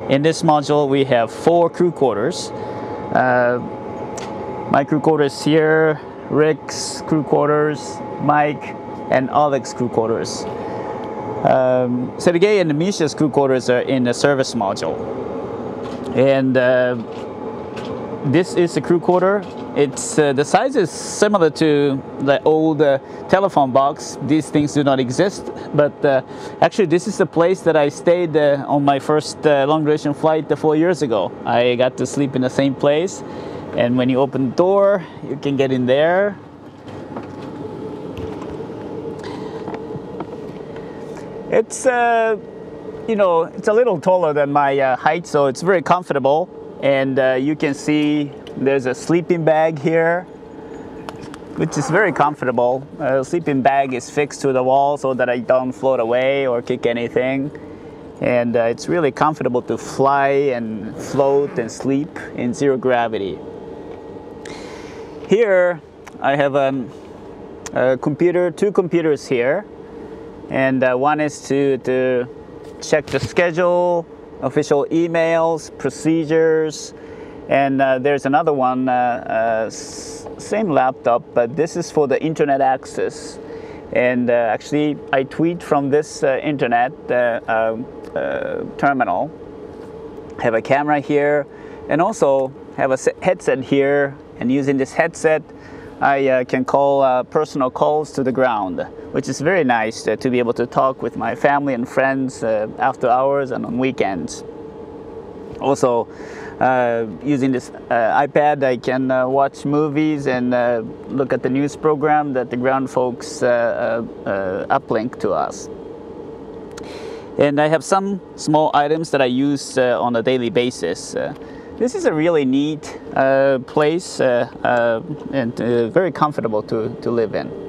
In this module, we have four crew quarters. Uh, my crew quarters here, Rick's crew quarters, Mike, and Oleg's crew quarters. Um, Sergey and Misha's crew quarters are in the service module. And uh, this is the crew quarter. It's uh, the size is similar to the old uh, telephone box. These things do not exist, but uh, actually this is the place that I stayed uh, on my first uh, long duration flight uh, four years ago. I got to sleep in the same place, and when you open the door, you can get in there. It's you know it's a little taller than my height, so it's very comfortable, and you can see there's a sleeping bag here, which is very comfortable. A sleeping bag is fixed to the wall so that I don't float away or kick anything. And uh, it's really comfortable to fly and float and sleep in zero gravity. Here I have a, a computer, two computers here. And uh, one is to, to check the schedule, official emails, procedures, and uh, there's another one, uh, uh, same laptop, but this is for the internet access. And uh, actually, I tweet from this uh, internet uh, terminal. Have a camera here, and also have a headset here. And using this headset, I can call personal calls to the ground, which is very nice to be able to talk with my family and friends after hours and on weekends. Also, uh, using this uh, iPad, I can uh, watch movies and uh, look at the news program that the ground folks uh, uh, uplink to us. And I have some small items that I use on a daily basis. this is a really neat place and very comfortable to, to live in.